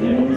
Thank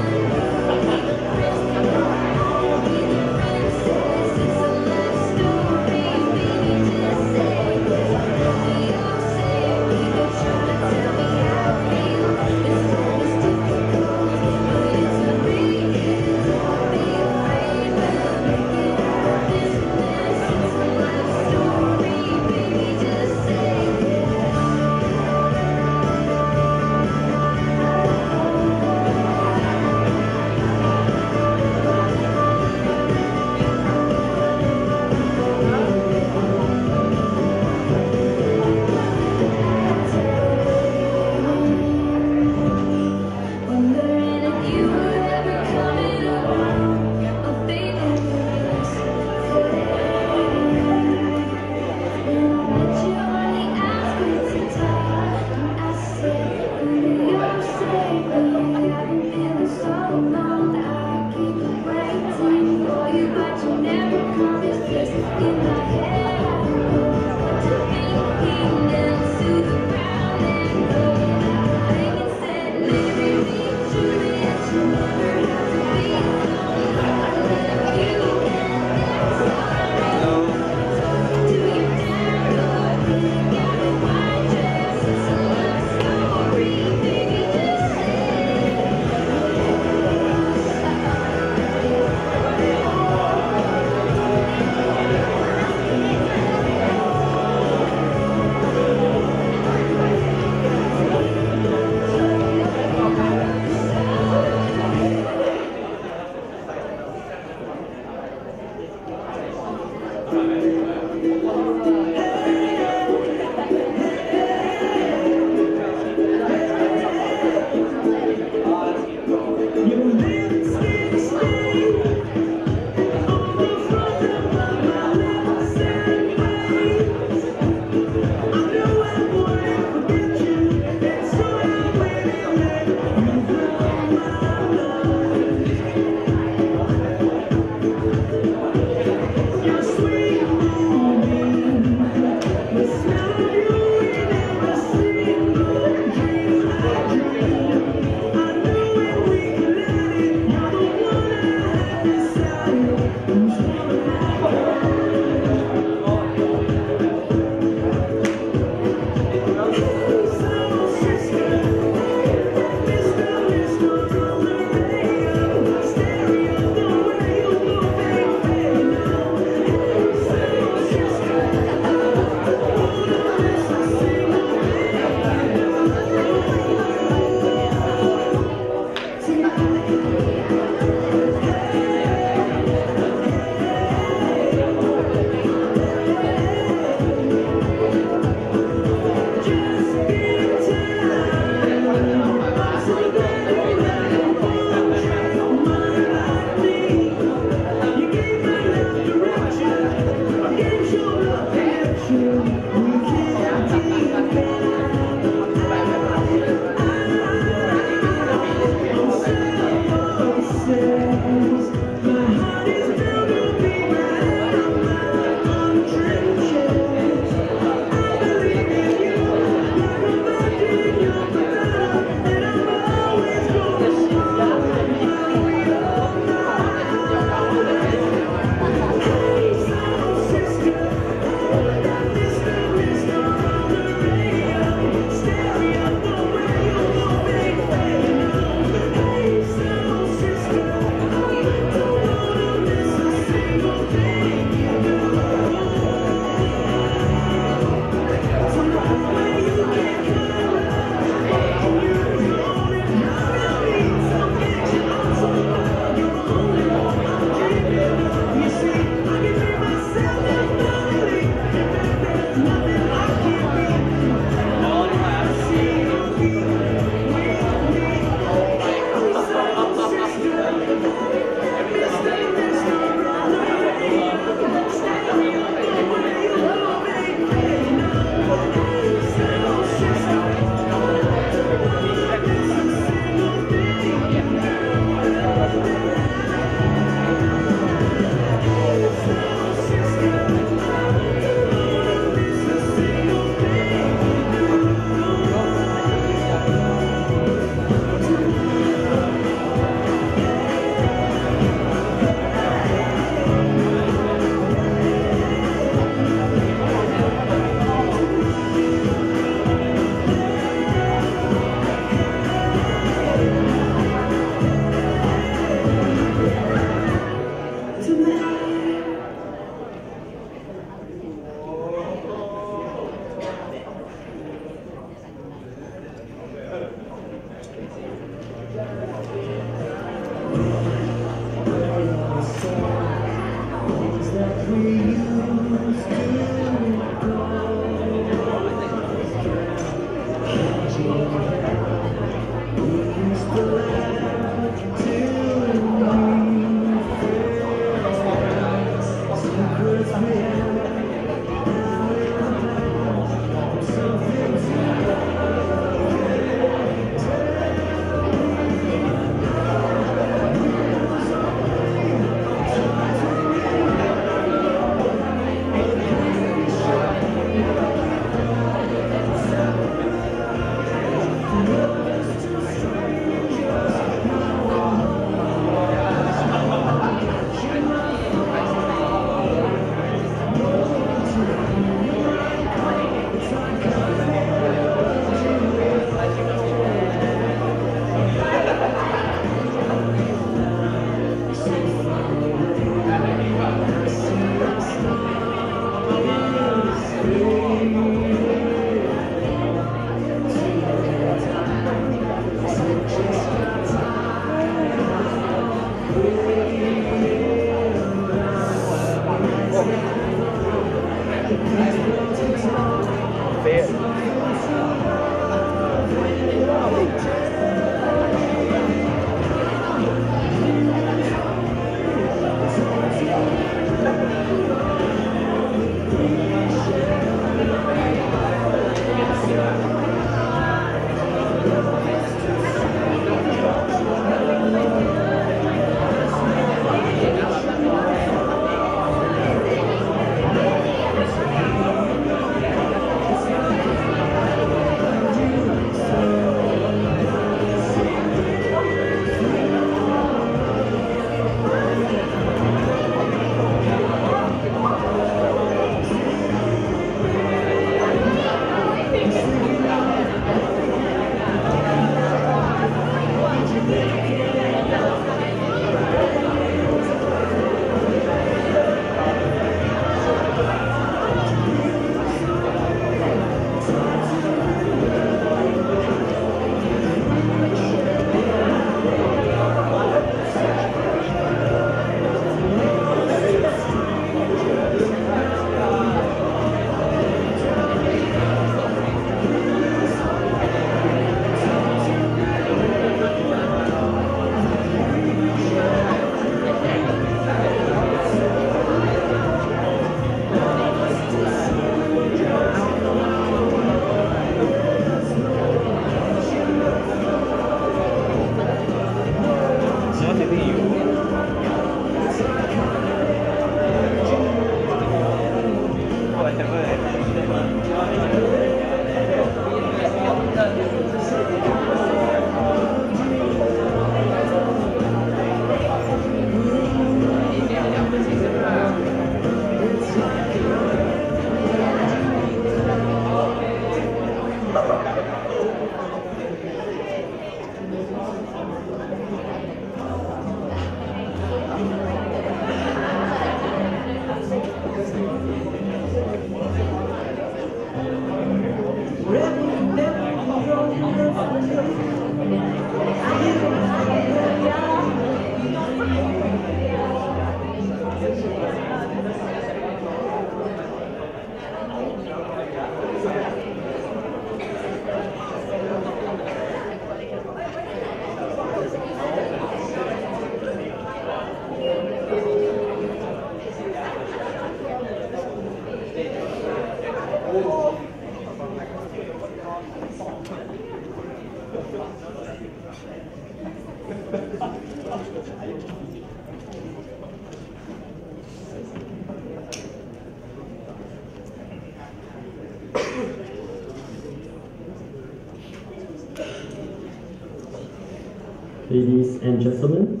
Ladies and gentlemen,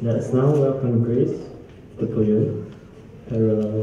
let us now welcome Grace to podium, parallel.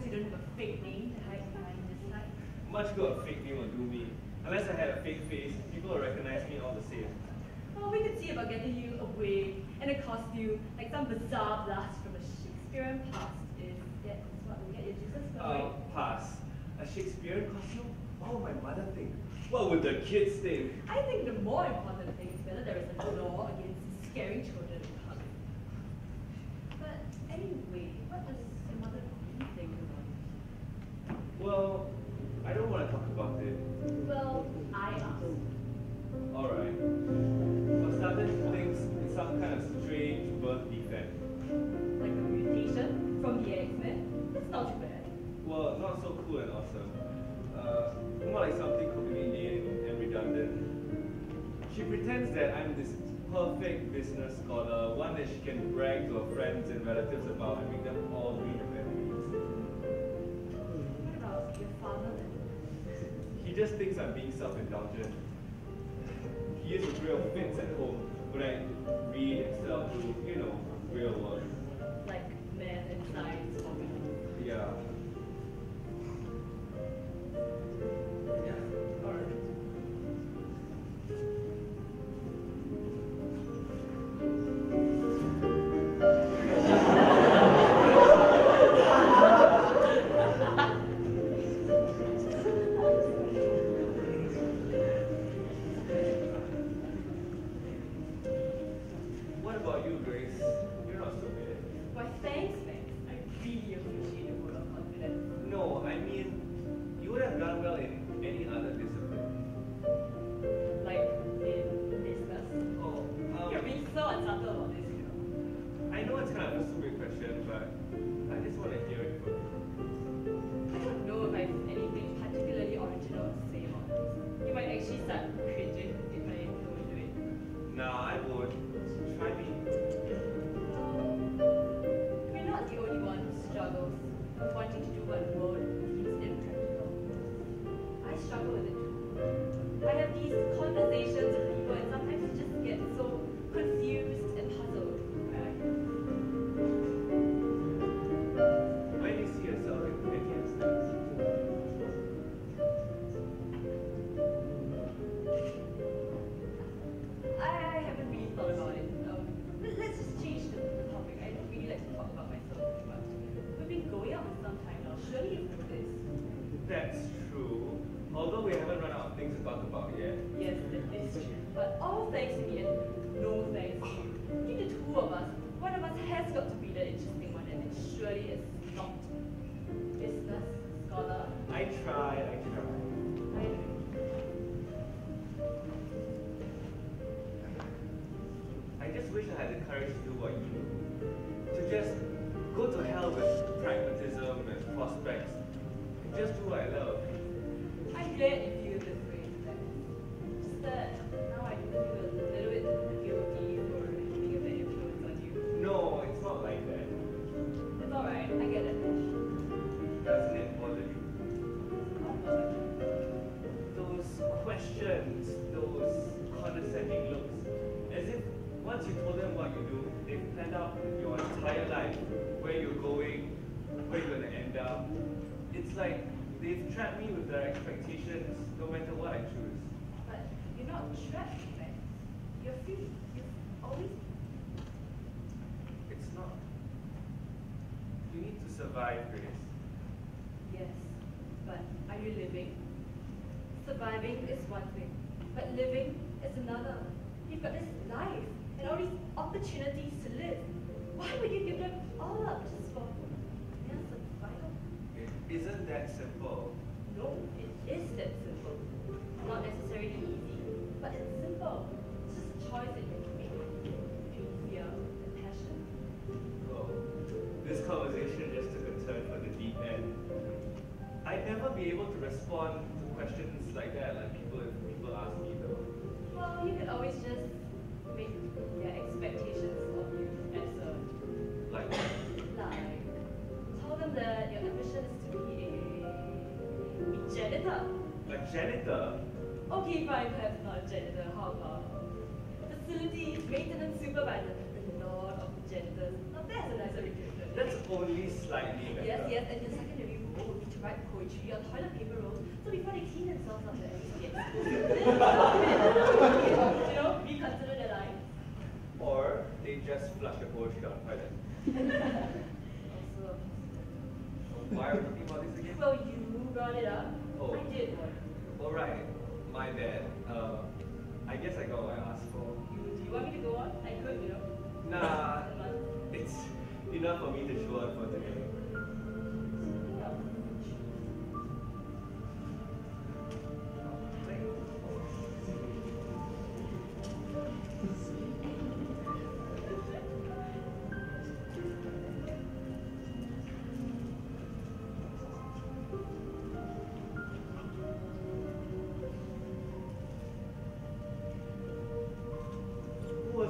Because you don't have a fake name to hide behind this side? Much good a fake name would do me. Unless I had a fake face, people would recognize me all the same. Well, we could see about getting you a wig and a costume, like some bizarre blast from a Shakespearean past. Is that is what we get your Jesus? Oh, uh, pass. A Shakespearean costume? What would my mother think? What would the kids think? I think the more important thing is whether there is a law against scaring children Well, I don't want to talk about it. Well, I asked. Alright. For starters, things it's some kind of strange birth defect. Like a mutation from the X-Men? That's not too bad. Well, not so cool and awesome. Uh, more like something completely alien and redundant. She pretends that I'm this perfect business scholar, one that she can brag to her friends and relatives about and make them all read he just thinks I'm being self-indulgent. He is a real fence at home but I read and sell you know, real work. me with their expectations no matter what I choose. But you're not trapped, man. You're free. You're always It's not. You need to survive, Grace. Yes, but are you living? Surviving is one thing, but living is another. You've got this life and all these opportunities to live. Why would you give them all up just for mere survival? Isn't that simple. Questions like that, like people people ask me though. Well, you could always just make their expectations of you answer. Like, Like, tell them that your ambition is to be a, a janitor. like janitor. Okay, fine, perhaps not a janitor. How about facility maintenance supervisor? The lord of janitors. Now that's a nicer. That's only slightly better. Yes, yes, and your secondary role would be to write poetry or toilet paper rolls. So before they clean themselves up, at least get You know, reconsider their life. Or they just flush the poetry down the toilet. Also, Why are we talking about this again? well, you brought it up. Oh. I did one. Alright, my bad. Uh, I I got what I asked for. Do you want me to go on? I could, you know. Nah, it's enough for me to show up for today.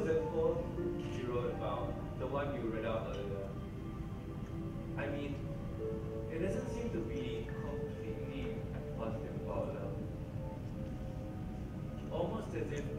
You wrote about? The one you read out earlier? I mean, it doesn't seem to be completely positive about love. Almost as if,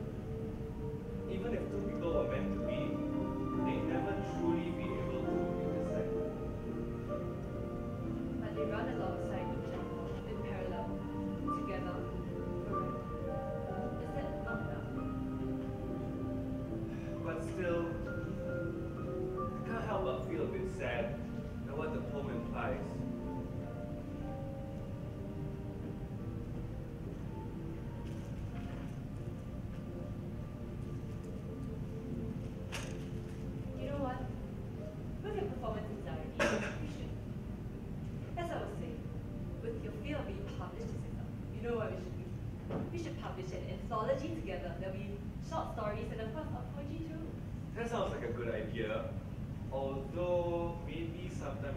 you know what we should do? We should publish an anthology together. There'll be short stories and of course our poetry too. That sounds like a good idea. Although, maybe sometime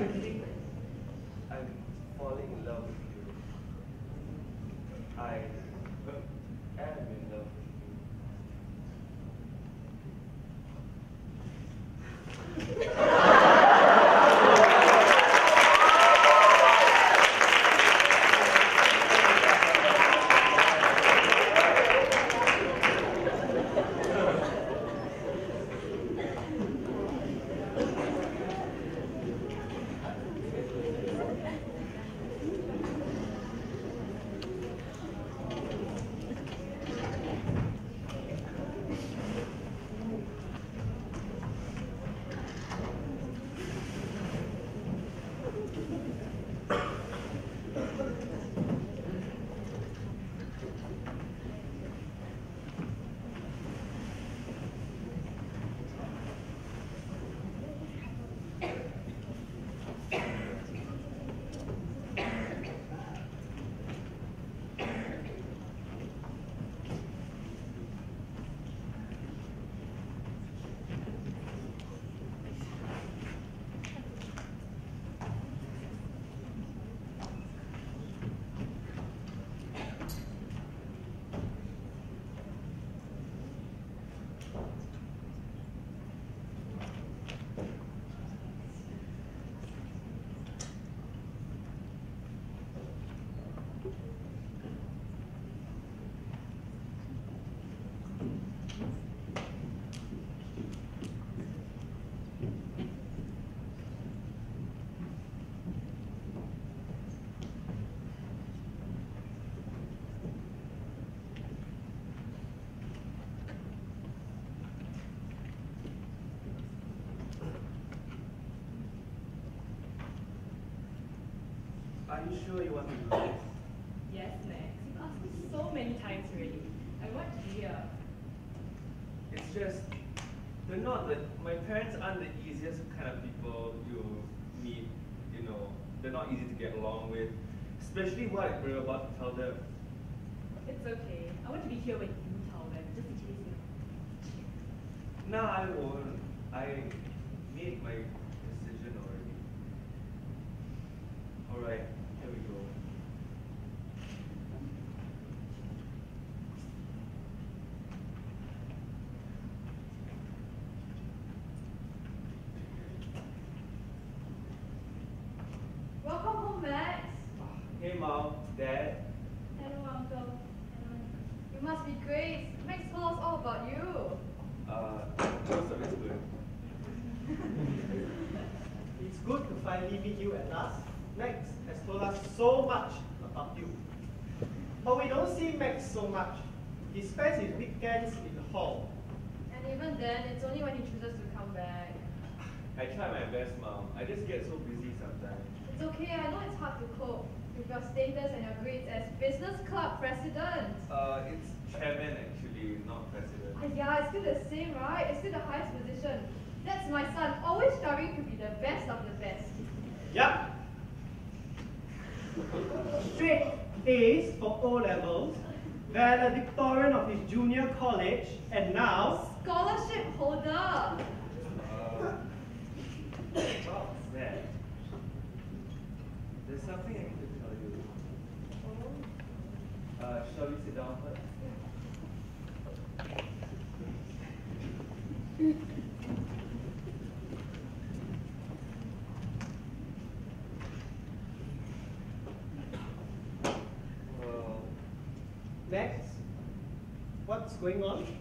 I'm falling in love with you. I you sure you want to do this? Yes, Max. You've asked me so many times already. I want to hear. It's just they're not the my parents aren't the easiest kind of people you meet. You know, they're not easy to get along with, especially what we're about to tell them. It's okay. I want to be here when you tell them, just in case you know. No, I won't. I made my decision already. Alright, here we go. Welcome home, Max. Hey mom, dad. Hello, Uncle. You must be Grace. Max told us all about you. Uh, most of it's good. It's good to finally meet you at last. Max has told us so much about you. But we don't see Max so much. He spends his weekends in the hall. And even then, it's only when he chooses to come back. I try my best, mom. I just get so busy sometimes. It's okay, I know it's hard to cope with your status and your grades as business club president. Uh, it's chairman actually, not president. Ah, yeah, it's still the same, right? It's still the highest position. That's my son, always striving to be the best of the best. Yup. Straight A's for O levels, valedictorian of his junior college, and now Scholarship holder. Uh, what's that? There's something I need to tell you. Uh, shall we sit down first? Well, Max, what's going on?